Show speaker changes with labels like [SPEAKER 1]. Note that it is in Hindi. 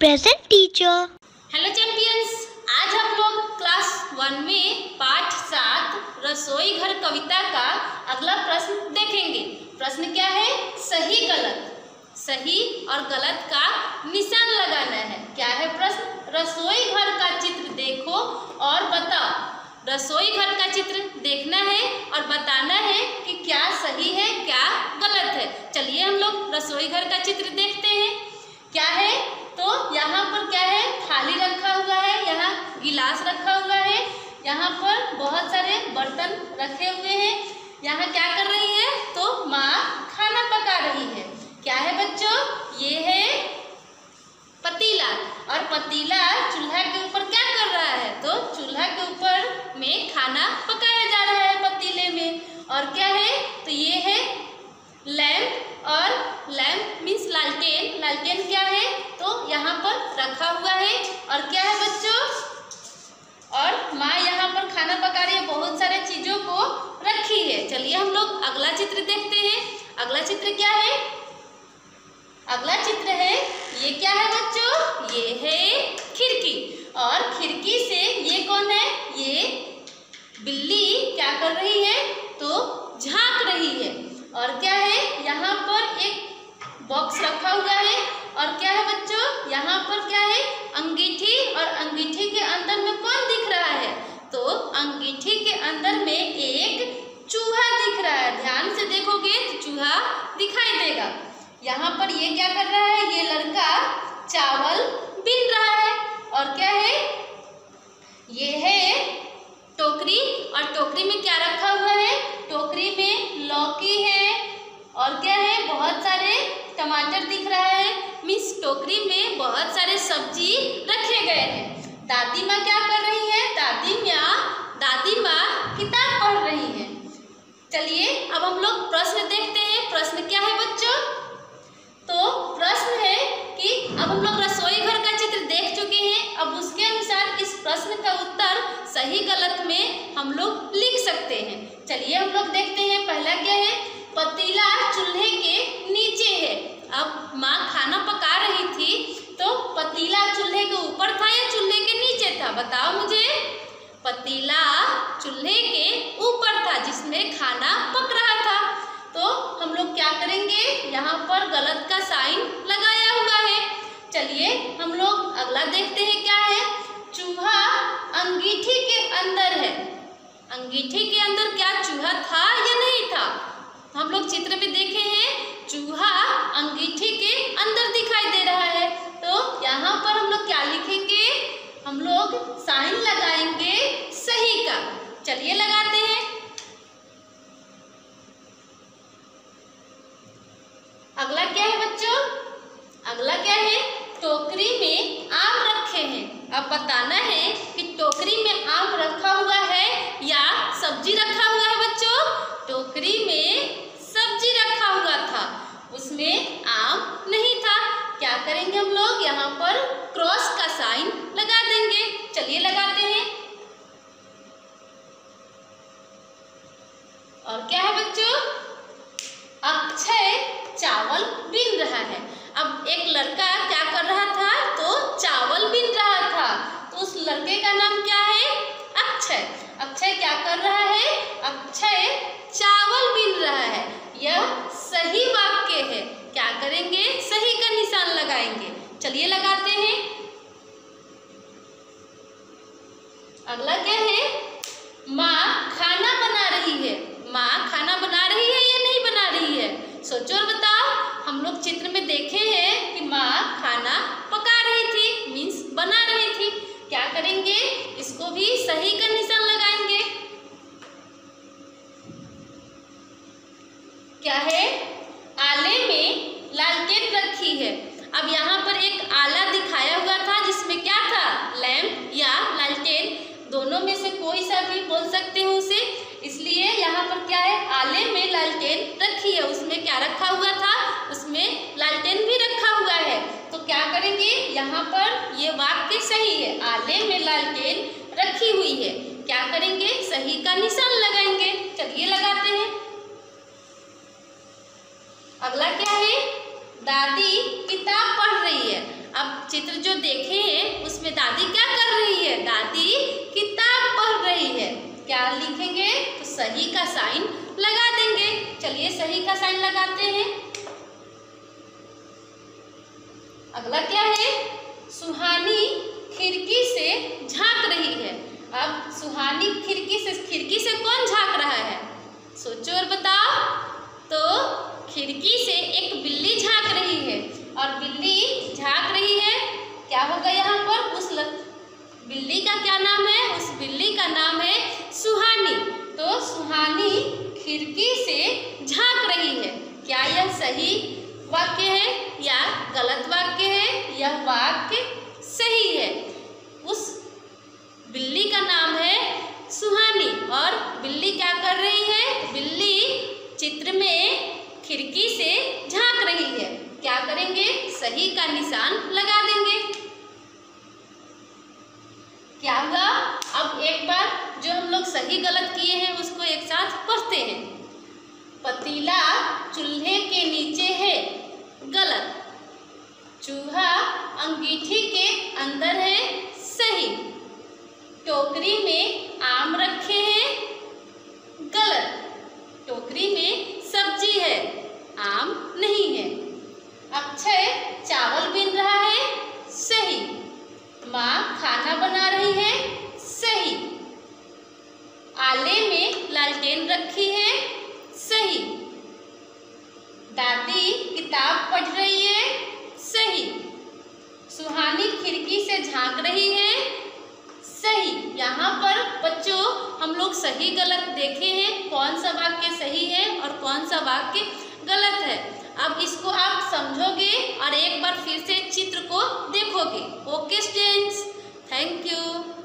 [SPEAKER 1] Present teacher.
[SPEAKER 2] हेलो चैंपियंस आज हम लोग क्लास वन में पाठ सात रसोई घर कविता का अगला प्रश्न देखेंगे। प्रश्न क्या है? सही गलत। सही और गलत का निशान लगाना है। क्या है प्रश्न? रसोई घर का चित्र देखो और बताओ। रसोई घर का चित्र देखना है और बताना है कि क्या सही है, क्या गलत है। चलिए हम लोग रसोई घर का चित्र देखते हैं। क्या है? यहाँ पर क्या है? थाली रखा हुआ है, यहाँ गिलास रखा हुआ है, यहाँ पर बहुत सारे बर्तन रखे हुए हैं। यहाँ क्या कर रही है? तो माँ खाना पका रही है। क्या है बच्चों? ये है पतीला। और पतीला चूल्हा के ऊपर क्या कर रहा है? तो चूल्हा के ऊपर में खाना पकाया जा रहा है पतीले में। और क्या है? तो ये है लैम्प और लैम्प मीन्स लालटेन। लालटेन क्या यहाँ पर रखा हुआ है। और क्या है बच्चों? और माँ यहाँ पर खाना पका रही है, बहुत सारे चीज़ों को रखी है। चलिए हम लोग अगला चित्र देखते हैं। अगला चित्र क्या है? अगला चित्र है, ये क्या है बच्चों? ये है खिड़की। और खिड़की से ये कौन है? ये बिल्ली क्या कर रही है? तो झाँक रही है। और क्या है? यहाँ पर एक बॉक्स रखा हुआ है। और क्या है बच्चों? यहाँ पर क्या है? अंगीठी और अंगीठी के अंदर में कौन दिख रहा है? तो अंगीठी के अंदर में एक चूहा दिख रहा है। ध्यान से देखोगे तो चूहा दिखाई देगा। यहाँ पर ये क्या कर रहा है? ये लड़का चावल बिन रहा है। और क्या है? ये है टोकरी। और टोकरी में क्या रखा हुआ है? टोकरी में लौकी है। और क्या है? बहुत सारे टमाटर दिख रहा है। मिस टोकरी में बहुत सारे सब्ज़ी रखे गए हैं। दादी माँ क्या कर रही है? दादी माँ दादी माँ किताब पढ़ रही है। चलिए, अब हम लोग प्रश्न देखते हैं। प्रश्न क्या है बच्चों? तो प्रश्न है कि अब हम लोग रसोई घर का चित्र देख चुके हैं। अब उसके अनुसार इस प्रश्न का उत्तर सही गलत में हम लोग लिख सकते हैं। चलिए हम लोग देखते हैं पहला क्या है पतीला चूल्हे के नीचे है अब माँ खाना पका रही थी तो पतीला चूल्हे के ऊपर था या चूल्हे के नीचे था? बताओ मुझे। पतीला चूल्हे के ऊपर था, जिसमें खाना पक रहा था। तो हम लोग क्या करेंगे? यहाँ पर गलत का साइन लगाया हुआ है। चलिए हम लोग अगला देखते हैं क्या है। चूहा अंगीठी के अंदर है। अंगीठी के अंदर क्या चूहा था या नहीं था? हम लोग चित्र में देखे हैं। चूहा अंगीठी के अंदर दिखाई दे रहा है। तो यहाँ पर हम लोग क्या लिखेंगे? हम लोग साइन लगाएँगे सही का। चलिए लगाते हैं। अगला क्या है बच्चों? अगला क्या है? टोकरी में आम रखे हैं। अब बताना है कि टोकरी में आम रखा हुआ है या सब्ज़ी रखा हुआ है बच्चों? टोकरी में उसमें आम नहीं था। क्या करेंगे हम लोग? यहाँ पर क्रॉस का साइन लगा देंगे। चलिए लगाते हैं। और क्या है बच्चों? अक्षय चावल बीन रहा है। अब एक लड़का क्या कर रहा था? तो चावल बीन रहा था। तो उस लड़के का नाम क्या है? अक्षय। अक्षय क्या कर रहा है? अक्षय चावल बीन रहा है। यह सही वाक्य है क्या करेंगे सही का निशान लगाएँगे चलिए लगाते हैं। अगला क्या है? माँ खाना बना रही है। माँ खाना बना रही है या नहीं बना रही है? सोचो और बताओ। हम लोग चित्र में देखे हैं कि माँ खाना पका रही थी मीन्स बना रही थी। क्या करेंगे? इसको भी सही का निशान लगाएँगे। क्या है? आले में लालटेन रखी है। अब यहाँ पर एक आला दिखाया हुआ था जिसमें क्या था लैंप या लालटेन दोनों में सा भी बोल सकते हो उसे। इसलिए यहाँ पर क्या है? आले में लालटेन रखी है। उसमें क्या रखा हुआ था? उसमें लालटेन भी रखा हुआ है। तो क्या करेंगे? यहाँ पर ये वाक्य सही है। आले में लालटेन रखी हुई है। क्या करेंगे? सही का निशान लगाएँगे। चलिए लगाते हैं। अगला क्या है? दादी किताब पढ़ रही है। अब चित्र जो देखे हैं, उसमें दादी क्या कर रही है? दादी किताब पढ़ रही है क्या लिखेंगे तो सही का साइन लगा देंगे। चलिए सही का साइन लगाते हैं। अगला क्या है? सुहानी खिड़की से झाँक रही है। अब सुहानी खिड़की से खिड़की से कौन झाँक रहा है? सोचो और बताओ। तो खिड़की से एक बिल्ली झाँक रही है और बिल्ली झाँक रही है। क्या होगा यहाँ पर? उस बिल्ली का क्या नाम है? उस बिल्ली का नाम है सुहानी। तो सुहानी खिड़की से झाँक रही है। क्या यह सही वाक्य है या गलत वाक्य है? यह वाक्य सही है उस बिल्ली का नाम है सुहानी और बिल्ली क्या कर रही है बिल्ली चित्र में खिड़की से झाँक रही है क्या करेंगे सही का निशान लगा देंगे क्या हुआ अब एक बार जो हम लोग सही गलत किए हैं उसको एक साथ पढ़ते हैं पतीला चूल्हे के नीचे है। गलत। चूहा अंगीठी के अंदर है। सही। टोकरी में आम रखे हैं। गलत। टोकरी में सब्ज़ी है। आम नहीं है। अक्षय चावल बीन रहा है। सही। माँ खाना बना रही है। सही। आले में लालटेन रखी है किताब पढ़ रही है? सही। सुहानी खिड़की से झाँक रही है? सही। यहाँ पर बच्चों, हम लोग सही गलत देखे हैं, कौन सा वाक्य सही है और कौन सा वाक्य गलत है। अब इसको आप समझोगे और एक बार फिर से चित्र को देखोगे। Okay, students? Thank you.